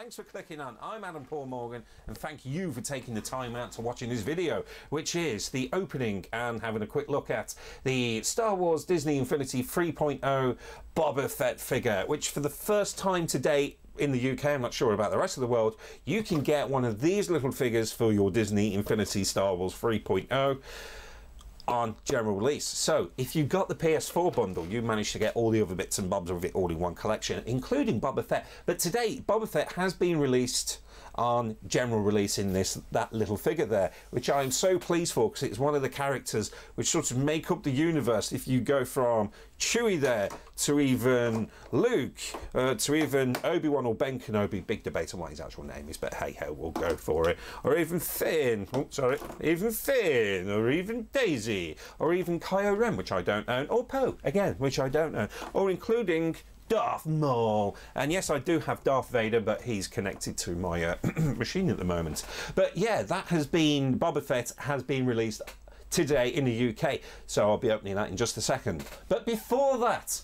Thanks for clicking on. I'm Adam Paul Morgan, and thank you for taking the time out to watching this video, which is the opening and having a quick look at the Star Wars Disney Infinity 3.0 Boba Fett figure, which for the first time today in the UK, I'm not sure about the rest of the world, you can get one of these little figures for your Disney Infinity Star Wars 3.0 on general release. So if you got the PS4 bundle, you managed to get all the other bits and bobs of it all in one collection, including Boba Fett. But today, Boba Fett has been released on general release in this that little figure there, which I'm so pleased for because it's one of the characters which sort of make up the universe. If you go from Chewie there to even Luke uh, to even Obi Wan or Ben Kenobi, big debate on what his actual name is, but hey ho, we'll go for it. Or even Finn, oh sorry, even Finn, or even Daisy, or even Kylo Ren, which I don't own, or Poe again, which I don't own, or including Darth Maul. And yes, I do have Darth Vader, but he's connected to my uh, machine at the moment. But yeah, that has been, Boba Fett has been released today in the UK. So I'll be opening that in just a second. But before that,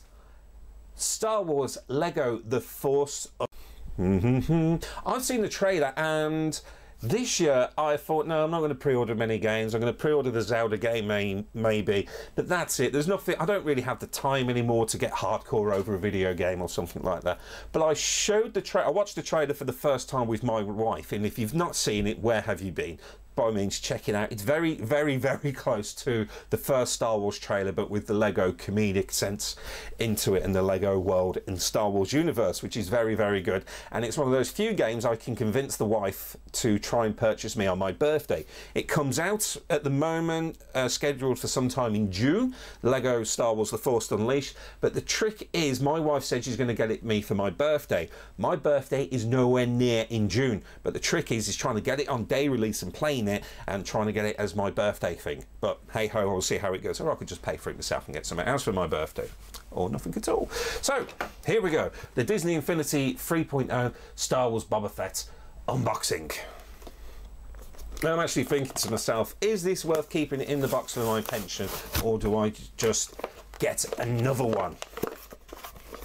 Star Wars Lego The Force. I've seen the trailer and this year, I thought, no, I'm not going to pre-order many games. I'm going to pre-order the Zelda game, may, maybe. But that's it. There's nothing. I don't really have the time anymore to get hardcore over a video game or something like that. But I showed the trailer. I watched the trailer for the first time with my wife, and if you've not seen it, where have you been? By all means check it out. It's very, very, very close to the first Star Wars trailer, but with the Lego comedic sense into it and the Lego world and Star Wars universe, which is very, very good. And it's one of those few games I can convince the wife to try and purchase me on my birthday. It comes out at the moment, uh, scheduled for sometime in June, Lego Star Wars The Force Unleashed. But the trick is, my wife said she's going to get it me for my birthday. My birthday is nowhere near in June, but the trick is, is trying to get it on day release and playing it and trying to get it as my birthday thing. But hey ho, I'll see how it goes. Or I could just pay for it myself and get something else for my birthday. Or nothing at all. So, here we go. The Disney Infinity 3.0 Star Wars Boba Fett unboxing. Now I'm actually thinking to myself, is this worth keeping in the box for my pension, or do I just get another one?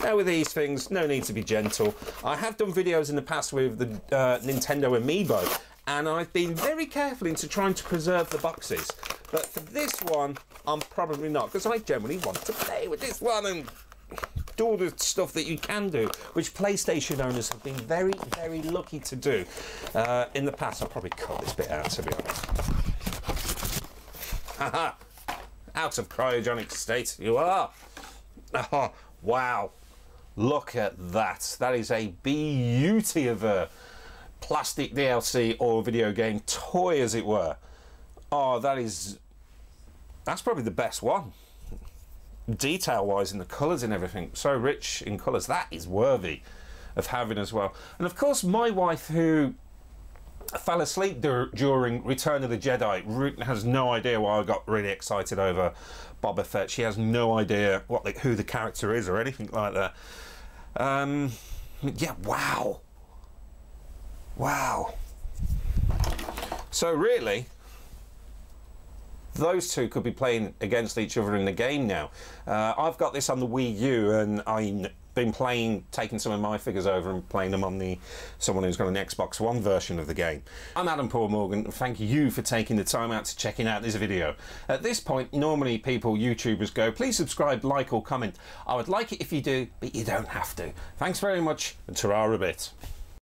Now with these things, no need to be gentle. I have done videos in the past with the uh, Nintendo Amiibo, and I've been very careful into trying to preserve the boxes. But for this one, I'm probably not, because I generally want to play with this one and do all the stuff that you can do, which PlayStation owners have been very, very lucky to do. Uh, in the past, I'll probably cut this bit out, to be honest. Haha! out of cryogenic state, you are! Oh, wow! Look at that. That is a beauty of a plastic DLC or video game toy, as it were. Oh, that is. That's probably the best one. Detail wise, in the colours and everything. So rich in colours. That is worthy of having as well. And of course, my wife, who fell asleep during Return of the Jedi, has no idea why I got really excited over Boba Fett. She has no idea what the, who the character is or anything like that. Um, yeah, wow. Wow. So really, those two could be playing against each other in the game now. Uh, I've got this on the Wii U, and I've been playing, taking some of my figures over and playing them on the someone who's got an Xbox One version of the game. I'm Adam Paul Morgan. Thank you for taking the time out to checking out this video. At this point, normally people, YouTubers, go, please subscribe, like, or comment. I would like it if you do, but you don't have to. Thanks very much, and ta a bit.